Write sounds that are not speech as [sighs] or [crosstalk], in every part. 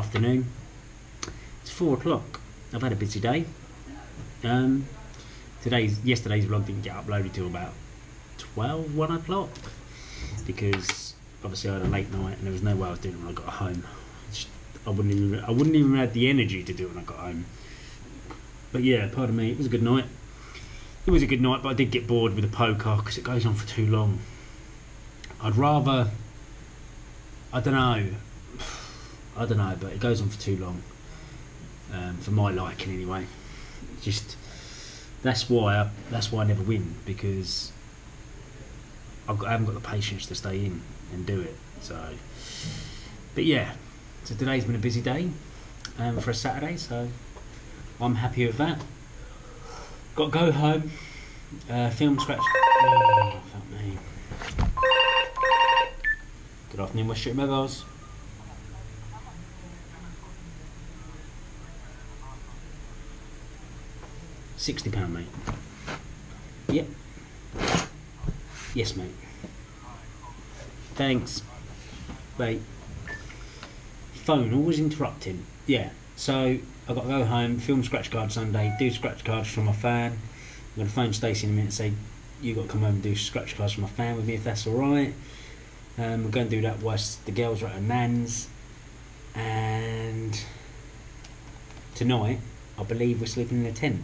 afternoon. It's four o'clock. I've had a busy day. Um, today's yesterday's vlog didn't get uploaded till about 12, 1 o'clock because obviously I had a late night and there was no way I was doing it when I got home. I wouldn't even I wouldn't even have the energy to do it when I got home. But yeah, pardon me, it was a good night. It was a good night, but I did get bored with the poker because it goes on for too long. I'd rather I don't know. I don't know, but it goes on for too long. Um, for my liking, anyway. Just that's why I, that's why I never win because I've got, I haven't got the patience to stay in and do it. So, but yeah, so today's been a busy day um, for a Saturday, so I'm happy with that. Got to go home, uh, film scratch. Oh. Good afternoon, West Street Mobiles. Sixty pound, mate. Yep. Yes, mate. Thanks. Mate. Phone always interrupting. Yeah. So I've got to go home, film scratch card Sunday, do scratch cards for my fan. I'm gonna phone Stacey in a minute and say you got to come home and do scratch cards for my fan with me if that's all right. Um, we're going to do that whilst the girls are at her nan's, and tonight I believe we're sleeping in a tent.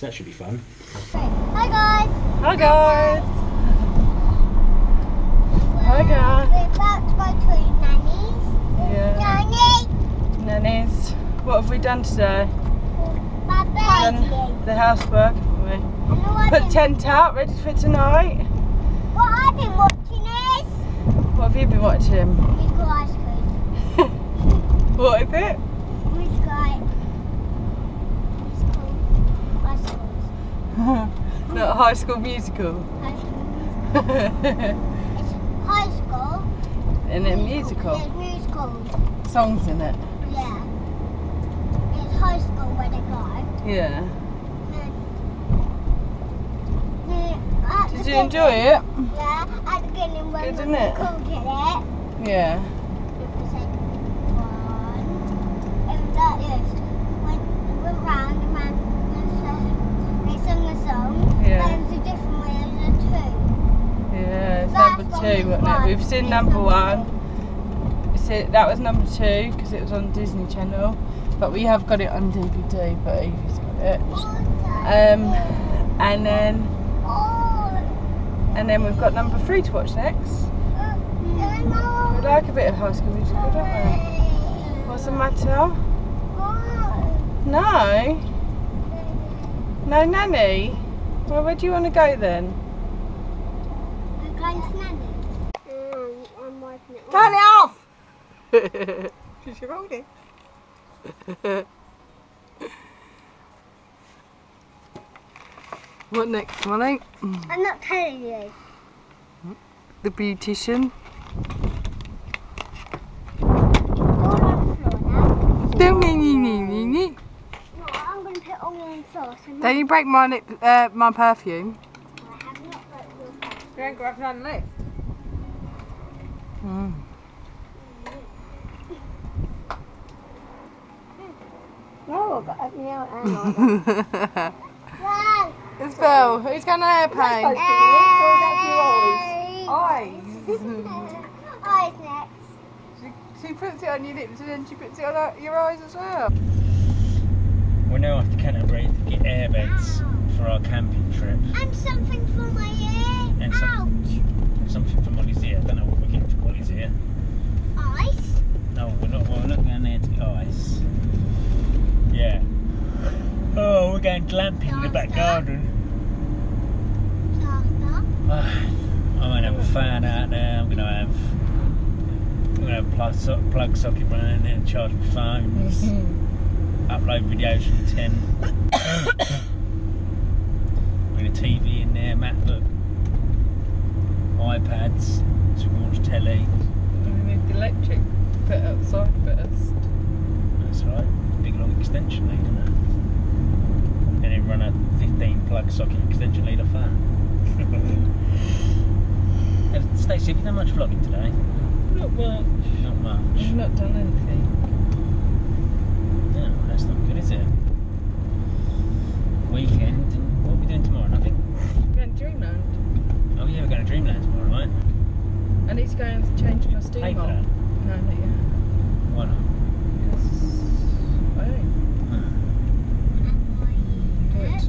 So that should be fun. Hi guys. Hi guys. Hi, guys. We're about to go to Nanny's. Yeah. Nanny, Nannies. What have we done today? Done the housework. haven't we? I know I've Put tent out, ready for tonight. what I've been watching is What have you been watching? Musical Ice Cream. [laughs] What is it? Musical Ice Musical Ice [laughs] Not High School Musical. High School It's high school. and then musical. There's musicals. Songs in it. Yeah. It's high school where they go. Yeah. Then- then at Did you enjoy it? Yeah, at the beginning when Good, we it? it. Yeah. It said one. It was like this. Went, went round and round and so- they sung a song. Yeah. And it was a different way. It was a two. Yeah, it's That's number what wasn't it? We've seen number one. see, that was number two because it was on Disney Channel. But we have got it on DVD, but Evie's got it. Um, and then and then we've got number three to watch next. We like a bit of High School Musical, don't we? What's the matter? No. No, Nanny. Well, where do you want to go then? I'm going to Nanny's. Um, I'm wiping it Turn it off! [laughs] Because you're holding. what next, Mollie? I'm not telling you. The beautician. All on the floor now. Don't me, me, me, me, me. No, I'm going to put all on sauce. And Don't you break my lip, uh, my perfume. I have not got your back. You ain't got nothing left. Mm. No, I've got open out and One. it's Bill. Who's got an airplane? Supposed to be lips, or is that for your eyes? Eyes. [laughs] Eyes next. She, she puts it on your lips and then she puts it on her- your eyes as well. We're now off to Canterbury to get airbeds for our camping trip. And something for my ear. And some- Ouch. Something for Mollie's ear. I don't know what we're getting for Mollie's ear. Ice. No, we're not. We're not going to get ice. Yeah. Oh, we're going glamping in the back garden. Ah, I'm gonna have a fan out there. I'm gonna have. I'm gonna have plug, so- plug socket running and charge my phones. [laughs] upload videos from the tent. [coughs] Bring a TV in there, MacBook, iPads, so we watch telly. We need the electric bit outside first. That's right. Big long extension lead, isn't it? And then run a 15 plug socket extension lead off that. Stacey, have you done much vlogging today? Not much. Not much. We've not done anything. No, that's not good, is it? Weekend. What are we doing tomorrow? Nothing. We're going to Dreamland. Oh yeah, we're going to Dreamland tomorrow, right? I need to go and change my steam Pay for that. on. No, not yet. Why not? Because I don't do it.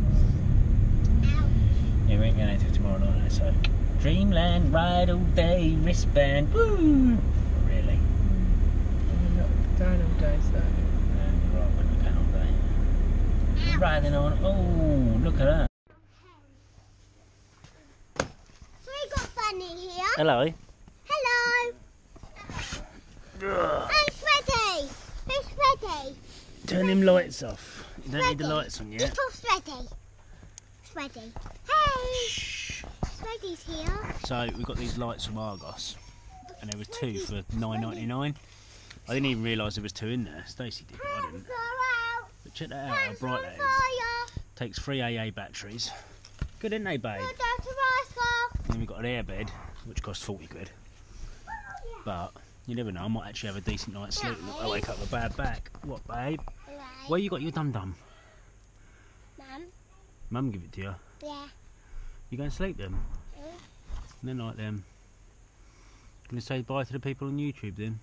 Yeah, we ain't going to tomorrow night, so. Dreamland, ride all day, wristband. Woo! Really? I'm not going all day, so. No, you're right, we're not going all day. We're riding on. Oh, look at that. So we got Bunny here. Hello. Hello. I'm sweaty. I'm sweaty. Turn them lights off. You don't need the lights on yet. Little sweaty. Sweaty. Hey. Here. So we've got these lights from Argos, and there was two for nine ninety nine. I didn't even realise there was two in there. Stacey did, but I didn't. But check that out, how bright that is. Takes three AA batteries. Good, isn't they, babe? Go down to Rascal. Then we've got an airbed, which costs forty quid. But you never know. I might actually have a decent night's sleep. and I wake up with a bad back. What, babe? Where you got your dum dum? Mum. Mum give it to you. Yeah. You going to sleep then. Then night then. Gonna say bye to the people on YouTube then.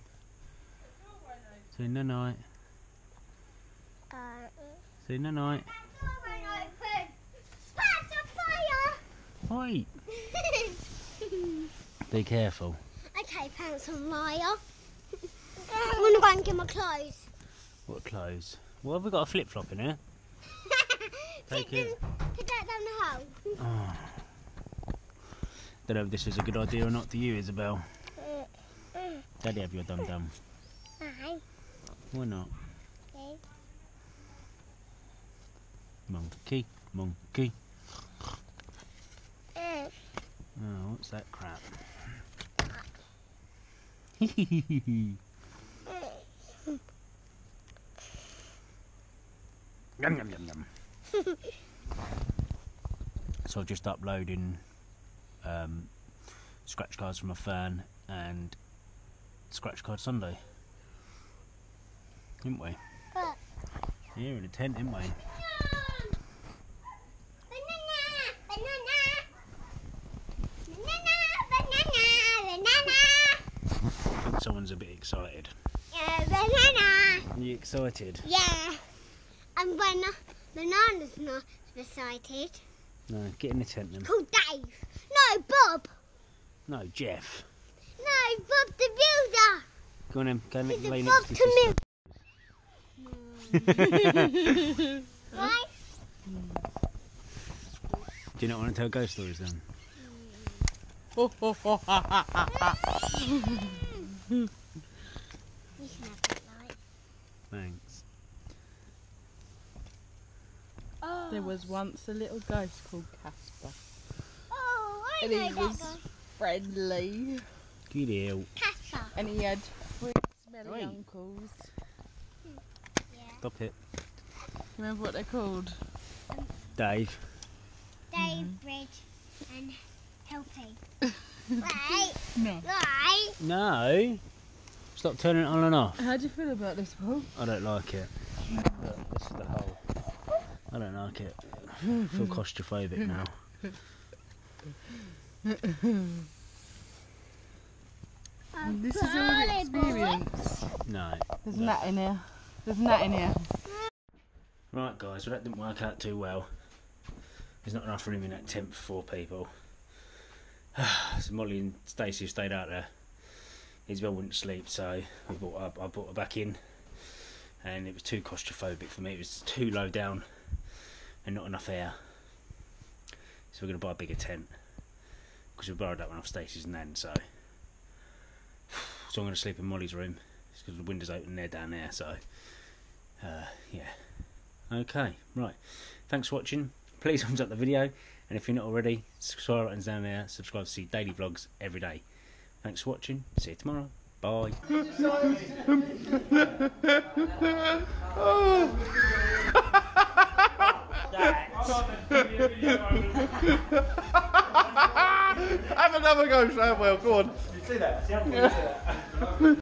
Say no night. Uh, Say no night. open. Splash fire. Wait. [laughs] Be careful. okay, pants on fire. I'm gonna go and get my clothes. What clothes? Well, have we got a flip flop in here? [laughs] Take Put it. them- Put that down the hole. Oh. Don't know if this is a good idea or not to you, Isabel. Daddy, have your dum dum. Why not? Okay. Monkey, monkey. Oh, what's that crap? [laughs] Yum yum yum yum. so just uploading um, scratch cards from a fan and scratch card Sunday. Didn't we? But- Here in a tent, didn't we? Banana, banana. Banana, banana, banana. I think someone's a bit excited. Yeah, banana. Are you excited? Yeah. And banana, banana's not excited. No, get in the tent then. Called Dave. No, Bob. No, Jeff. No, Bob the builder. Go on then, go and He's a lay next to to sister. me. Right? Do you not want to tell ghost stories then? You can have that light. Thanks. Oh. There was oh. once a little ghost called Casper. Oh, I And know he that was guy. friendly. Good deal. Casper. And he had three smelly Oi. uncles. Yeah. Stop it. Remember what they're called? Dave. Dave, mm-hmm. Red, and Helpy. [laughs] right, No. right. No. Stop turning it on and off. How do you feel about this, Paul? I don't like it. Look, this is the hole. I don't like it. I feel claustrophobic now. This is all an experience. No. There's no. nut in here. There's nut in here. Right, guys, well, that didn't work out too well. There's not enough room in that tent for four people. [sighs] so Mollie and Stacey have stayed out there. Isabel wouldn't sleep, so we brought her, I brought her back in, and it was too claustrophobic for me. It was too low down, and not enough air. So we're going to buy a bigger tent because we borrowed that one off Stacey's nan. So, so I'm going to sleep in Mollie's room because the windows open there down there. So, uh, yeah. Okay, right. Thanks for watching. Please [laughs] thumbs up the video, and if you're not already, subscribe buttons down there. Subscribe to see daily vlogs every day. Thanks for watching. See you tomorrow. Bye. [laughs] Have another go, Samuel. Go on. See that? See how [laughs]